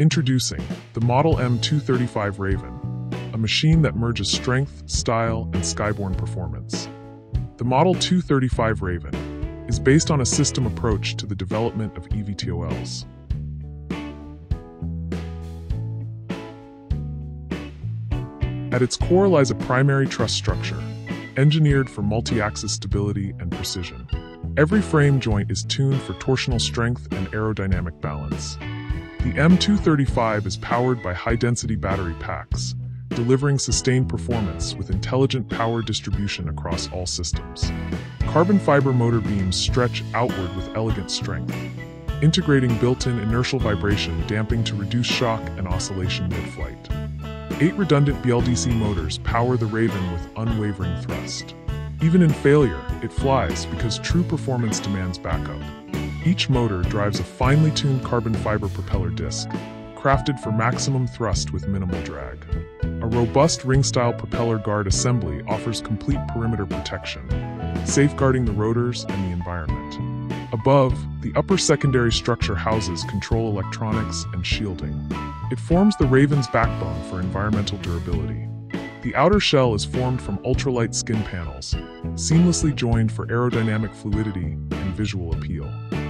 Introducing the Model M235 Raven, a machine that merges strength, style, and skyborne performance. The Model 235 Raven is based on a system approach to the development of eVTOLs. At its core lies a primary truss structure, engineered for multi-axis stability and precision. Every frame joint is tuned for torsional strength and aerodynamic balance. The M235 is powered by high-density battery packs, delivering sustained performance with intelligent power distribution across all systems. Carbon fiber motor beams stretch outward with elegant strength, integrating built-in inertial vibration damping to reduce shock and oscillation mid-flight. Eight redundant BLDC motors power the Raven with unwavering thrust. Even in failure, it flies because true performance demands backup. Each motor drives a finely tuned carbon fiber propeller disc, crafted for maximum thrust with minimal drag. A robust ring-style propeller guard assembly offers complete perimeter protection, safeguarding the rotors and the environment. Above, the upper secondary structure houses control electronics and shielding. It forms the Raven's backbone for environmental durability. The outer shell is formed from ultralight skin panels, seamlessly joined for aerodynamic fluidity and visual appeal.